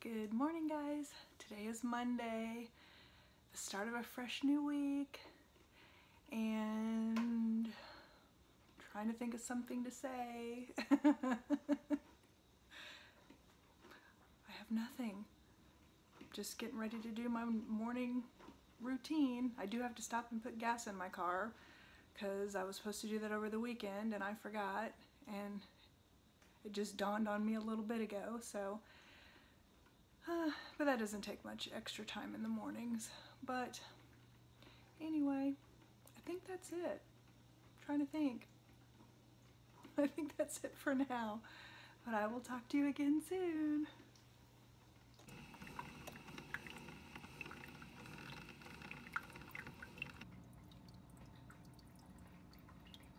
Good morning guys. Today is Monday, the start of a fresh new week, and trying to think of something to say. I have nothing. Just getting ready to do my morning routine. I do have to stop and put gas in my car because I was supposed to do that over the weekend and I forgot and it just dawned on me a little bit ago so uh, but that doesn't take much extra time in the mornings. But anyway, I think that's it. I'm trying to think. I think that's it for now. But I will talk to you again soon.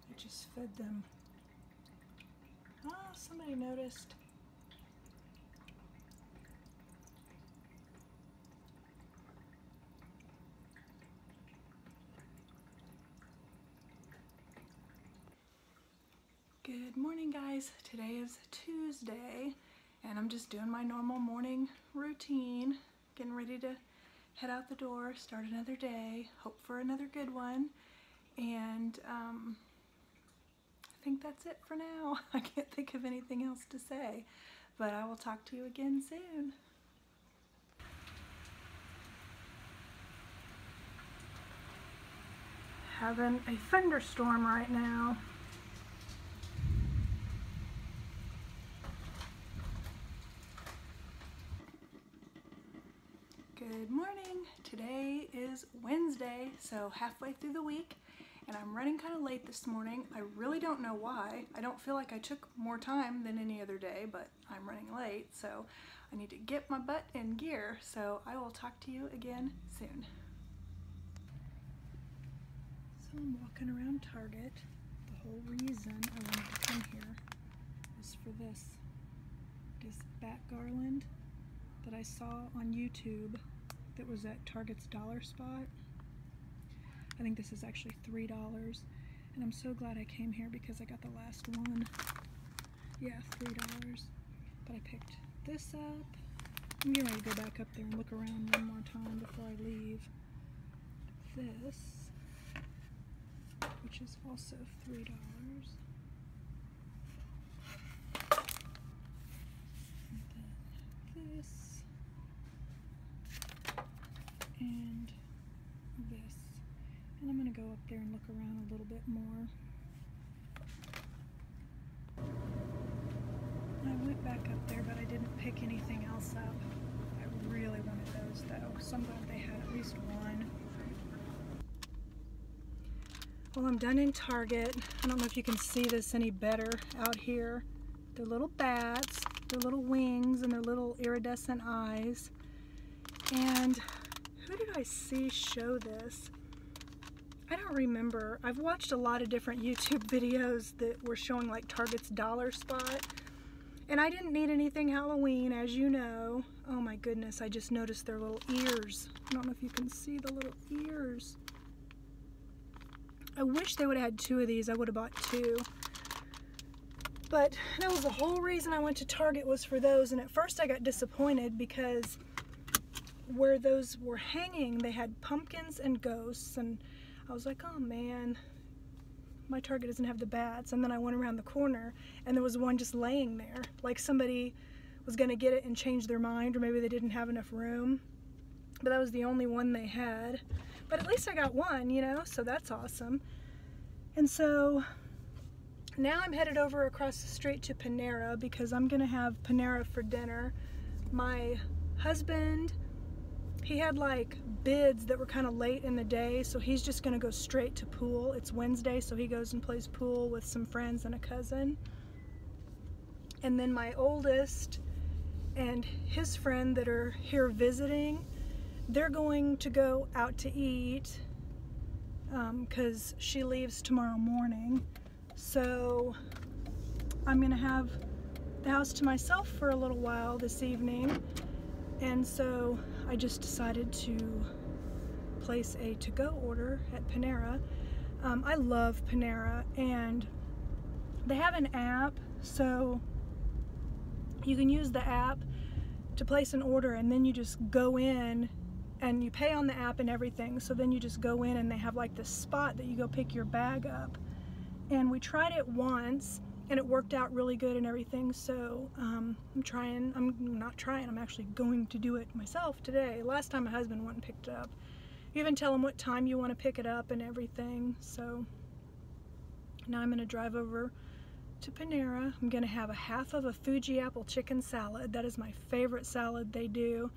I just fed them. Ah, oh, somebody noticed. Good morning guys. Today is Tuesday and I'm just doing my normal morning routine, getting ready to head out the door, start another day, hope for another good one. And um, I think that's it for now. I can't think of anything else to say, but I will talk to you again soon. Having a thunderstorm right now. Good morning. Today is Wednesday, so halfway through the week, and I'm running kind of late this morning. I really don't know why. I don't feel like I took more time than any other day, but I'm running late, so I need to get my butt in gear, so I will talk to you again soon. So I'm walking around Target. The whole reason I wanted to come here is for this. This bat garland that I saw on YouTube that was at Target's Dollar Spot. I think this is actually $3 and I'm so glad I came here because I got the last one. Yeah, $3. But I picked this up. I'm to go back up there and look around one more time before I leave. This, which is also $3. and this. And this. And I'm going to go up there and look around a little bit more. I went back up there, but I didn't pick anything else up. I really wanted those though, so I'm glad they had at least one. Well, I'm done in Target. I don't know if you can see this any better out here. They're little bats, their little wings, and their little iridescent eyes. And who did I see show this? I don't remember. I've watched a lot of different YouTube videos that were showing like Target's dollar spot. And I didn't need anything Halloween, as you know. Oh my goodness, I just noticed their little ears. I don't know if you can see the little ears. I wish they would have had two of these. I would have bought two. But that was the whole reason I went to Target was for those. And at first I got disappointed because where those were hanging, they had pumpkins and ghosts, and I was like, oh man, my Target doesn't have the bats. And then I went around the corner, and there was one just laying there, like somebody was gonna get it and change their mind, or maybe they didn't have enough room. But that was the only one they had. But at least I got one, you know, so that's awesome. And so now I'm headed over across the street to Panera because I'm gonna have Panera for dinner. My husband, he had like bids that were kind of late in the day, so he's just gonna go straight to pool. It's Wednesday, so he goes and plays pool with some friends and a cousin. And then my oldest and his friend that are here visiting, they're going to go out to eat because um, she leaves tomorrow morning. So I'm gonna have the house to myself for a little while this evening. And so I just decided to place a to-go order at Panera. Um, I love Panera and they have an app so you can use the app to place an order and then you just go in and you pay on the app and everything. So then you just go in and they have like this spot that you go pick your bag up. And we tried it once and it worked out really good and everything. So um, I'm trying, I'm not trying, I'm actually going to do it myself today. Last time my husband went and picked it up. You even tell him what time you want to pick it up and everything. So now I'm to drive over to Panera. I'm going to have a half of a Fuji apple chicken salad. That is my favorite salad they do.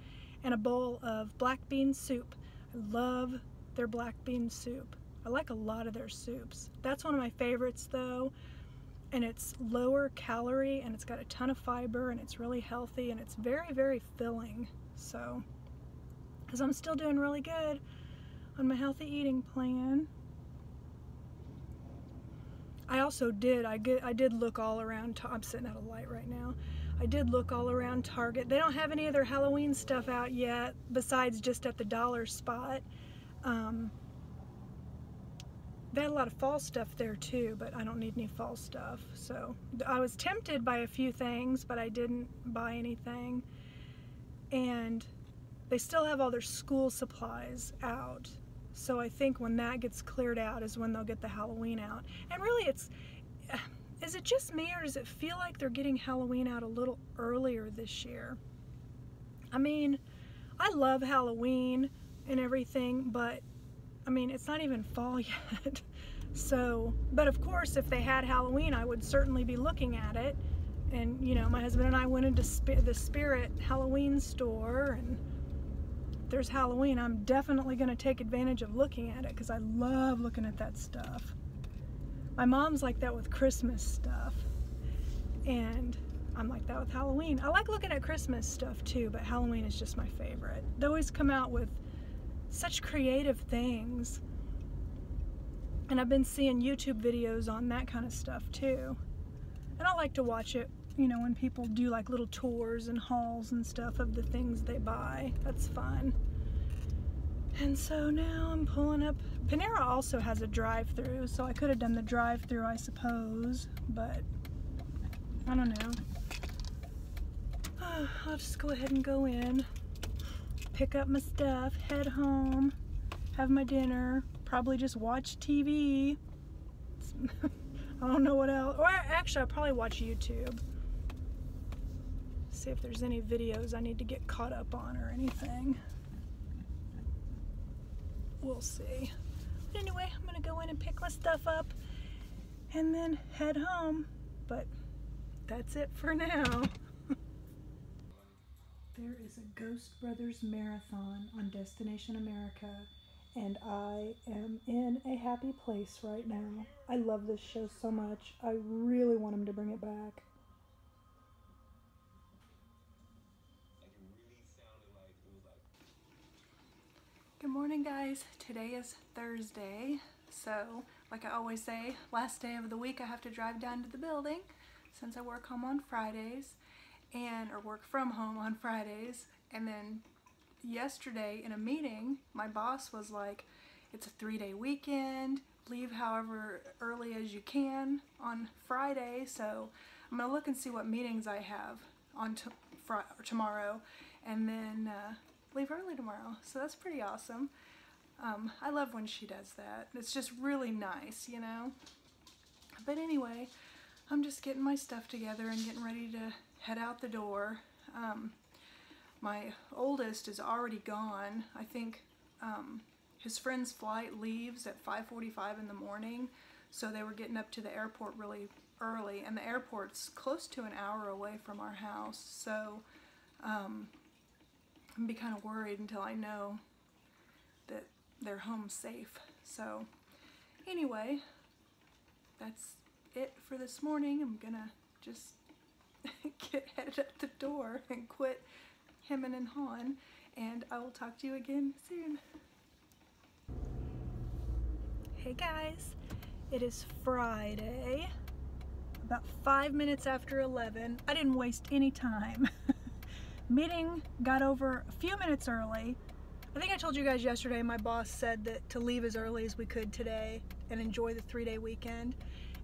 And a bowl of black bean soup. I love their black bean soup. I like a lot of their soups. That's one of my favorites though. And it's lower calorie and it's got a ton of fiber and it's really healthy and it's very, very filling. So, because I'm still doing really good on my healthy eating plan. I also did, I, get, I did look all around, I'm sitting at a light right now. I did look all around Target. They don't have any of their Halloween stuff out yet, besides just at the dollar spot. Um, they had a lot of fall stuff there too, but I don't need any fall stuff. So I was tempted by a few things, but I didn't buy anything. And they still have all their school supplies out. So I think when that gets cleared out is when they'll get the Halloween out. And really it's, is it just me or does it feel like they're getting Halloween out a little earlier this year? I mean, I love Halloween and everything, but I mean, it's not even fall yet. so, but of course, if they had Halloween, I would certainly be looking at it. And, you know, my husband and I went into the Spirit Halloween store and there's Halloween, I'm definitely going to take advantage of looking at it because I love looking at that stuff. My mom's like that with Christmas stuff. And I'm like that with Halloween. I like looking at Christmas stuff too, but Halloween is just my favorite. They always come out with such creative things. And I've been seeing YouTube videos on that kind of stuff too. And I like to watch it, you know, when people do like little tours and hauls and stuff of the things they buy. That's fun. And so now I'm pulling up. Panera also has a drive-through, so I could have done the drive-through, I suppose, but I don't know. I'll just go ahead and go in, pick up my stuff, head home, have my dinner, probably just watch TV. I don't know what else. Or actually, I'll probably watch YouTube. See if there's any videos I need to get caught up on or anything we'll see. But anyway, I'm gonna go in and pick my stuff up and then head home. But that's it for now. There is a Ghost Brothers marathon on Destination America and I am in a happy place right now. I love this show so much. I really want them to bring it back. Good morning guys. Today is Thursday. So like I always say, last day of the week I have to drive down to the building since I work home on Fridays and or work from home on Fridays. And then yesterday in a meeting, my boss was like, it's a three day weekend, leave however early as you can on Friday. So I'm gonna look and see what meetings I have on tomorrow and then uh, leave early tomorrow. So that's pretty awesome. Um, I love when she does that. It's just really nice, you know? But anyway, I'm just getting my stuff together and getting ready to head out the door. Um, my oldest is already gone. I think um, his friend's flight leaves at 5.45 in the morning, so they were getting up to the airport really early, and the airport's close to an hour away from our house, so um, I'm be kind of worried until I know that they're home safe. So anyway, that's it for this morning. I'm gonna just get headed up the door and quit hemming and hawing and I will talk to you again soon. Hey guys, it is Friday, about five minutes after 11. I didn't waste any time. Meeting got over a few minutes early. I think I told you guys yesterday my boss said that to leave as early as we could today and enjoy the three-day weekend.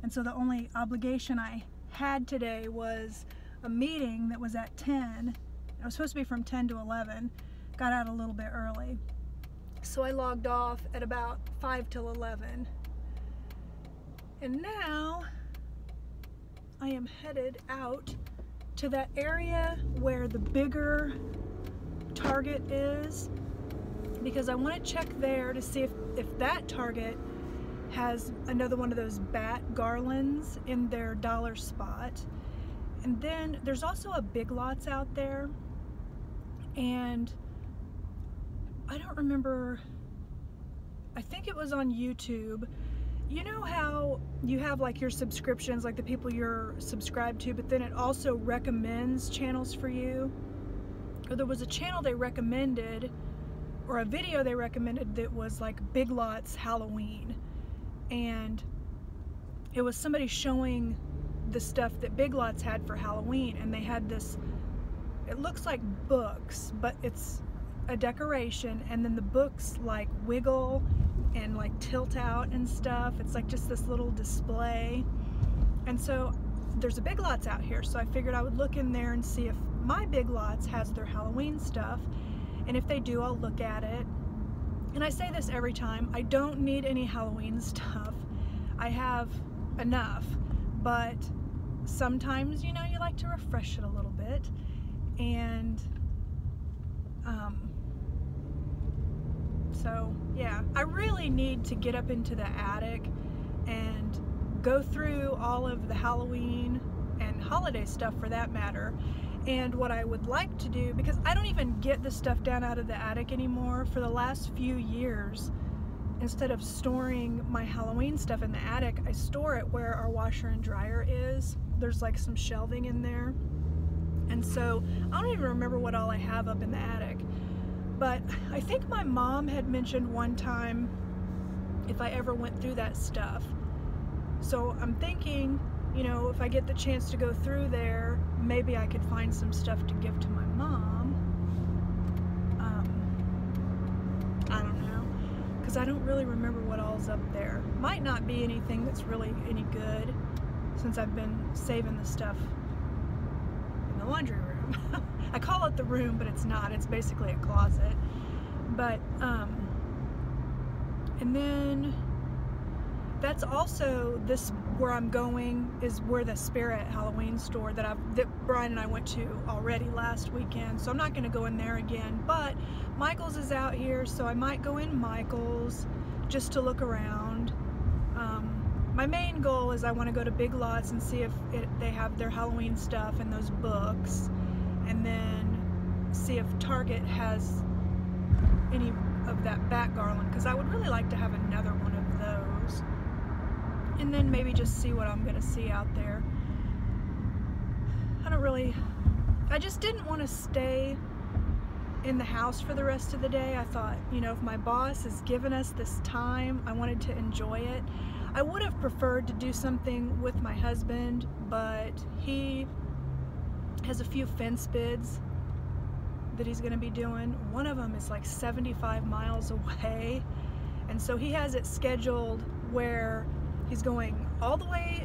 And so the only obligation I had today was a meeting that was at 10 It was supposed to be from 10 to 11. Got out a little bit early. So I logged off at about 5 till 11. And now I am headed out to that area where the bigger Target is because I want to check there to see if, if that Target has another one of those bat garlands in their dollar spot. And then there's also a Big Lots out there. And I don't remember I think it was on YouTube. You know how you have like your subscriptions like the people you're subscribed to but then it also recommends channels for you? Or there was a channel they recommended or a video they recommended that was like Big Lots Halloween. And it was somebody showing the stuff that Big Lots had for Halloween and they had this it looks like books but it's a decoration and then the books like wiggle and like tilt out and stuff. It's like just this little display. And so there's a Big Lots out here, so I figured I would look in there and see if my Big Lots has their Halloween stuff. And if they do, I'll look at it. And I say this every time, I don't need any Halloween stuff. I have enough, but sometimes, you know, you like to refresh it a little bit. And um, so yeah, I really need to get up into the attic and go through all of the Halloween and holiday stuff for that matter. And what I would like to do, because I don't even get the stuff down out of the attic anymore for the last few years, instead of storing my Halloween stuff in the attic, I store it where our washer and dryer is. There's like some shelving in there. And so I don't even remember what all I have up in the attic. But I think my mom had mentioned one time if I ever went through that stuff. So I'm thinking, you know, if I get the chance to go through there, maybe I could find some stuff to give to my mom. Um, I don't know. Because I don't really remember what all's up there. Might not be anything that's really any good since I've been saving the stuff in the laundry room. I call it the room, but it's not. It's basically a closet. But, um, and then that's also this where I'm going is where the Spirit Halloween store that I that Brian and I went to already last weekend. So I'm not going to go in there again. But Michaels is out here, so I might go in Michaels just to look around. My main goal is I want to go to Big Lots and see if it, they have their Halloween stuff and those books and then see if Target has any of that bat garland because I would really like to have another one of those. And then maybe just see what I'm gonna see out there. I don't really I just didn't want to stay in the house for the rest of the day. I thought you know if my boss has given us this time I wanted to enjoy it I would have preferred to do something with my husband but he has a few fence bids that he's going to be doing. One of them is like 75 miles away. And so he has it scheduled where he's going all the way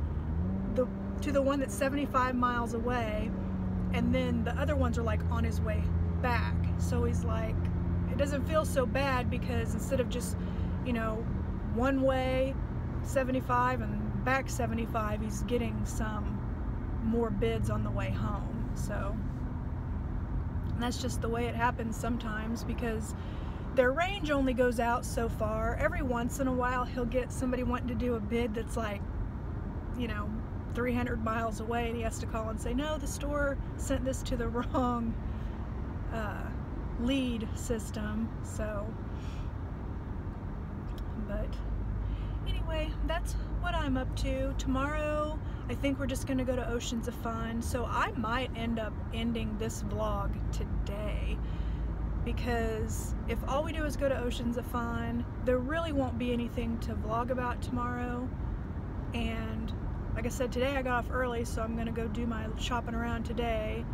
the, to the one that's 75 miles away. And then the other ones are like on his way back. So he's like, it doesn't feel so bad because instead of just, you know, one way 75 and back 75, he's getting some more bids on the way home. So that's just the way it happens sometimes because their range only goes out so far. Every once in a while, he'll get somebody wanting to do a bid that's like, you know, 300 miles away, and he has to call and say, No, the store sent this to the wrong uh, lead system. So, but anyway, that's what I'm up to. Tomorrow, I think we're just gonna go to Oceans of Fun. So I might end up ending this vlog today because if all we do is go to Oceans of Fun, there really won't be anything to vlog about tomorrow. And like I said, today I got off early, so I'm gonna go do my shopping around today.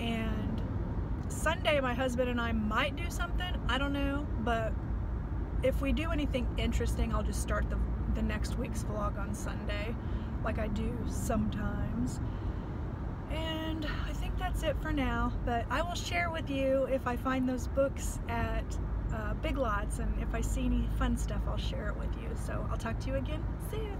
And Sunday, my husband and I might do something, I don't know, but if we do anything interesting, I'll just start the, the next week's vlog on Sunday like I do sometimes. And I think that's it for now, but I will share with you if I find those books at uh, Big Lots and if I see any fun stuff, I'll share it with you. So I'll talk to you again soon.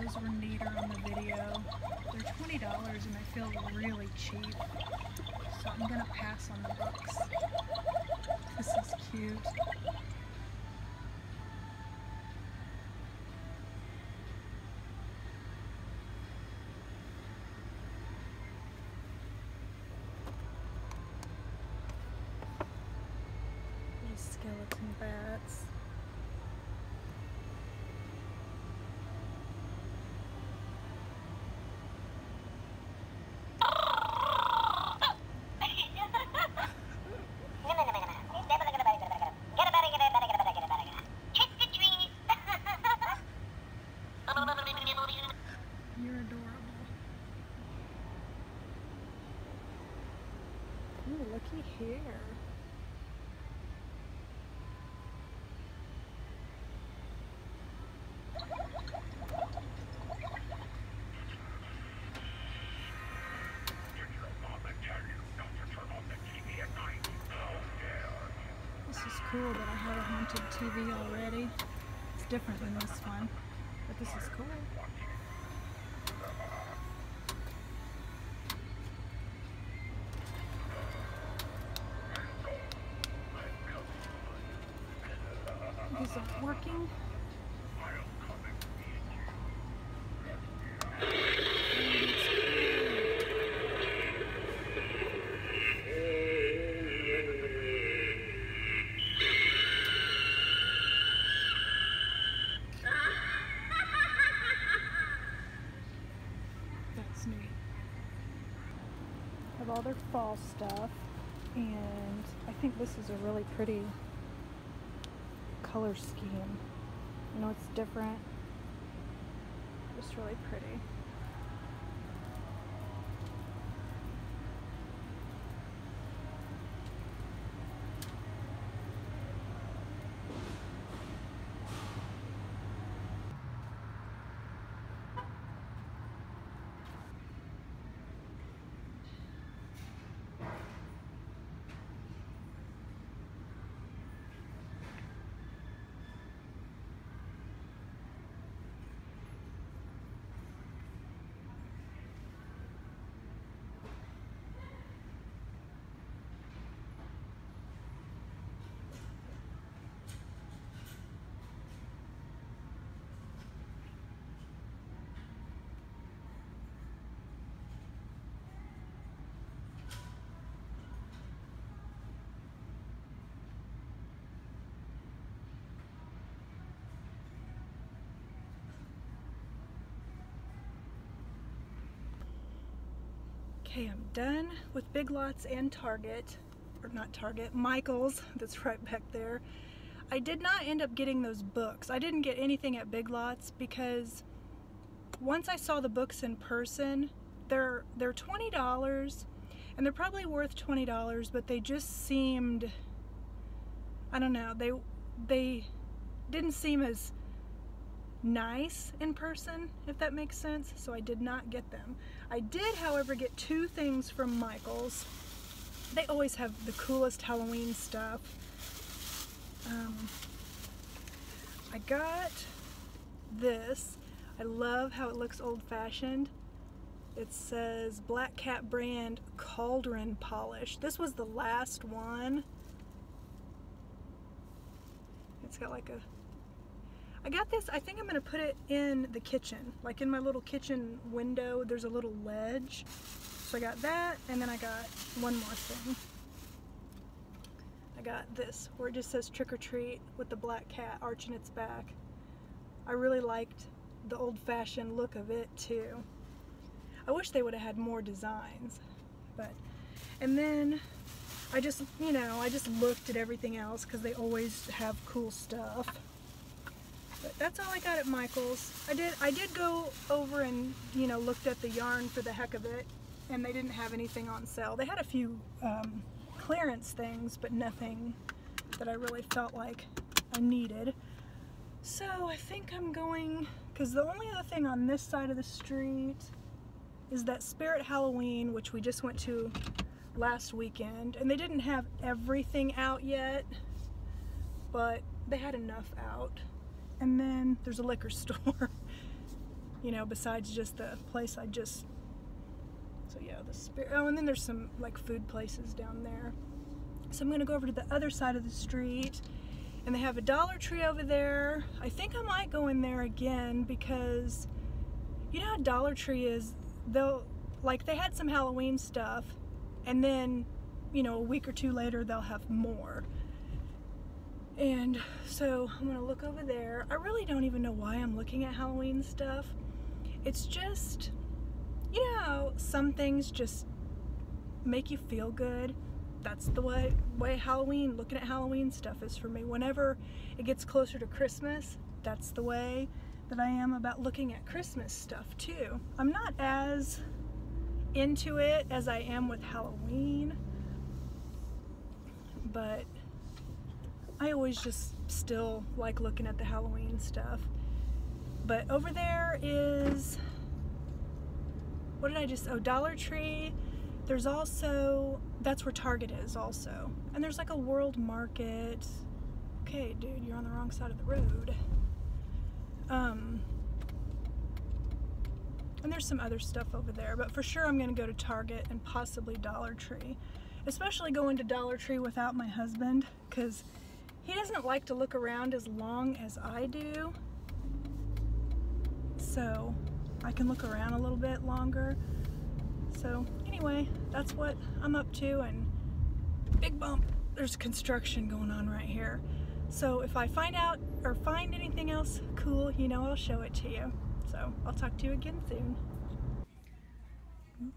Those were neater on the video. They're $20 and I feel really cheap. So I'm gonna pass on the books. This is cute. These skeleton bats. You're adorable. Ooh, looky here. This is cool that I have a haunted TV already. It's different than this one, but this is cool. All their fall stuff, and I think this is a really pretty color scheme. You know, it's different. Just really pretty. Okay, I'm done with Big Lots and Target, or not Target, Michael's, that's right back there. I did not end up getting those books. I didn't get anything at Big Lots because once I saw the books in person, they're they're twenty dollars, and they're probably worth twenty dollars, but they just seemed, I don't know, they they didn't seem as nice in person, if that makes sense, so I did not get them. I did, however, get two things from Michaels. They always have the coolest Halloween stuff. Um, I got this. I love how it looks old-fashioned. It says Black Cat brand cauldron polish. This was the last one. It's got like a I got this, I think I'm gonna put it in the kitchen. Like in my little kitchen window, there's a little ledge. So I got that, and then I got one more thing. I got this, where it just says trick or treat with the black cat arching its back. I really liked the old fashioned look of it too. I wish they would have had more designs. But, and then I just, you know, I just looked at everything else because they always have cool stuff. But that's all I got at Michael's. I did, I did go over and, you know, looked at the yarn for the heck of it and they didn't have anything on sale. They had a few um, clearance things, but nothing that I really felt like I needed. So I think I'm going, because the only other thing on this side of the street is that Spirit Halloween, which we just went to last weekend, and they didn't have everything out yet, but they had enough out. And then there's a liquor store, you know, besides just the place I just, so yeah, the Spirit, oh, and then there's some like food places down there. So I'm gonna go over to the other side of the street and they have a Dollar Tree over there. I think I might go in there again because you know how Dollar Tree is, they'll, like they had some Halloween stuff and then, you know, a week or two later they'll have more. And so I'm gonna look over there. I really don't even know why I'm looking at Halloween stuff. It's just, you know, some things just make you feel good that's the way, way Halloween, looking at Halloween stuff is for me. Whenever it gets closer to Christmas, that's the way that I am about looking at Christmas stuff too. I'm not as into it as I am with Halloween, but I always just still like looking at the Halloween stuff. But over there is, what did I just, oh, Dollar Tree. There's also that's where Target is also. And there's like a world market. Okay, dude, you're on the wrong side of the road. Um, and there's some other stuff over there, but for sure I'm gonna go to Target and possibly Dollar Tree. Especially going to Dollar Tree without my husband, because he doesn't like to look around as long as I do. So I can look around a little bit longer. So anyway, that's what I'm up to and big bump, there's construction going on right here. So if I find out or find anything else cool, you know I'll show it to you. So I'll talk to you again soon.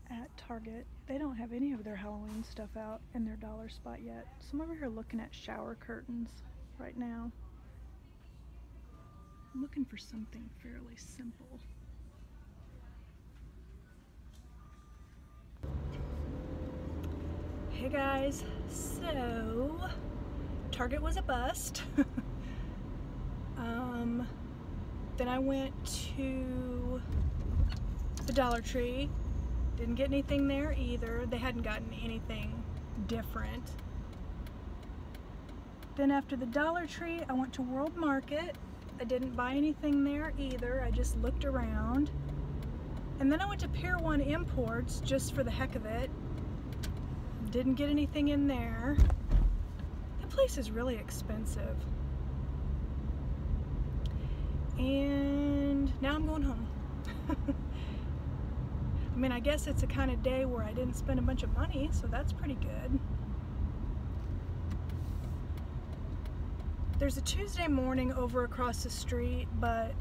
At Target, they don't have any of their Halloween stuff out in their dollar spot yet. So I'm over here looking at shower curtains right now. I'm looking for something fairly simple. Hey guys, so Target was a bust. um, then I went to the Dollar Tree. Didn't get anything there either. They hadn't gotten anything different. Then after the Dollar Tree, I went to World Market. I didn't buy anything there either. I just looked around. And then I went to Pier 1 Imports just for the heck of it didn't get anything in there. That place is really expensive. And now I'm going home. I mean, I guess it's a kind of day where I didn't spend a bunch of money, so that's pretty good. There's a Tuesday morning over across the street, but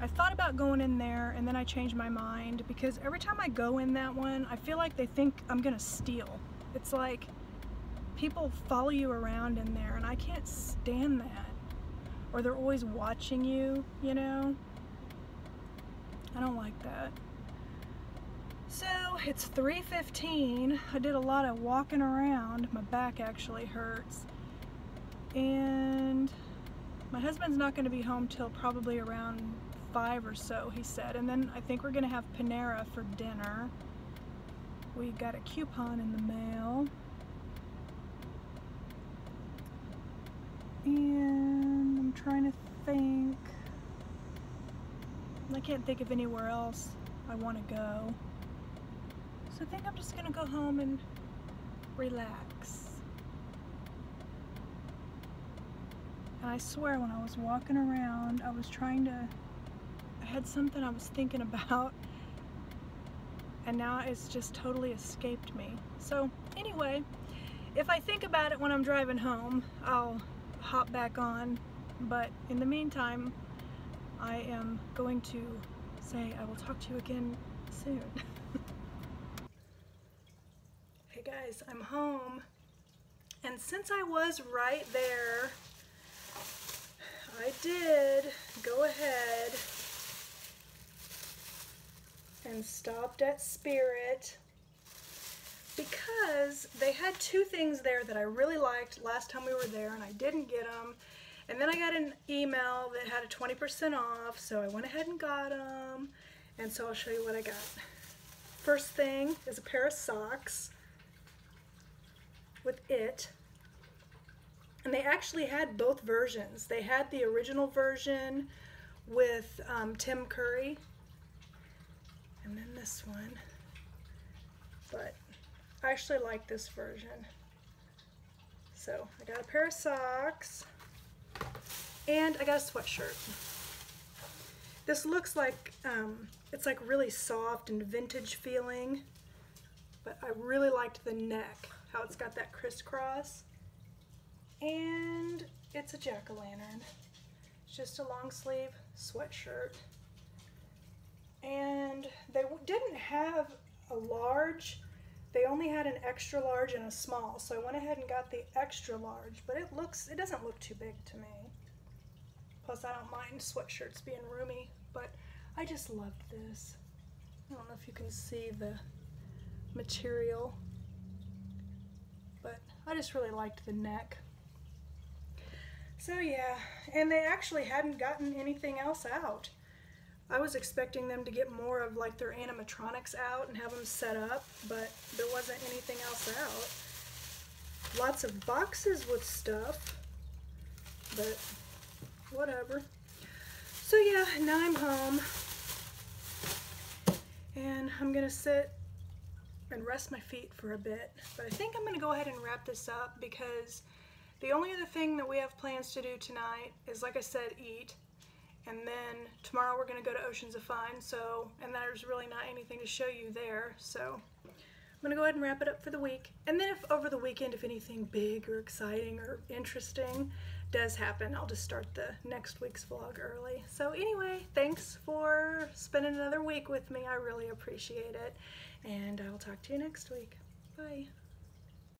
I thought about going in there and then I changed my mind because every time I go in that one, I feel like they think I'm gonna steal. It's like people follow you around in there and I can't stand that. Or they're always watching you, you know? I don't like that. So it's 3.15. I did a lot of walking around. My back actually hurts. And my husband's not going to be home till probably around 5 or so, he said. And then I think we're going to have Panera for dinner we got a coupon in the mail. And I'm trying to think. I can't think of anywhere else I want to go. So I think I'm just to go home and relax. And I swear when I was walking around, I was trying to, I had something I was thinking about and now it's just totally escaped me. So anyway, if I think about it when I'm driving home, I'll hop back on. But in the meantime, I am going to say I will talk to you again soon. I'm home. And since I was right there, I did go ahead and stopped at Spirit because they had two things there that I really liked last time we were there and I didn't get them. And then I got an email that had a 20% off, so I went ahead and got them. And so I'll show you what I got. First thing is a pair of socks with it. And they actually had both versions. They had the original version with um, Tim Curry. And then this one. But I actually like this version. So I got a pair of socks and I got a sweatshirt. This looks like, um, it's like really soft and vintage feeling, but I really liked the neck, how it's got that crisscross. And it's a jack-o'-lantern. It's just a long sleeve sweatshirt. And they didn't have a large, they only had an extra large and a small, so I went ahead and got the extra large, but it looks, it doesn't look too big to me. Plus, I don't mind sweatshirts being roomy, but I just loved this. I don't know if you can see the material, I just really liked the neck. So yeah, and they actually hadn't gotten anything else out. I was expecting them to get more of like their animatronics out and have them set up, but there wasn't anything else out. Lots of boxes with stuff, but whatever. So yeah, now I'm home and I'm gonna sit and rest my feet for a bit. But I think I'm gonna go ahead and wrap this up because the only other thing that we have plans to do tonight is, like I said, eat. And then tomorrow we're going to go to Oceans of Fun, so, and there's really not anything to show you there, so I'm going to go ahead and wrap it up for the week. And then if over the weekend, if anything big or exciting or interesting does happen, I'll just start the next week's vlog early. So anyway, thanks for spending another week with me. I really appreciate it. And I will talk to you next week. Bye.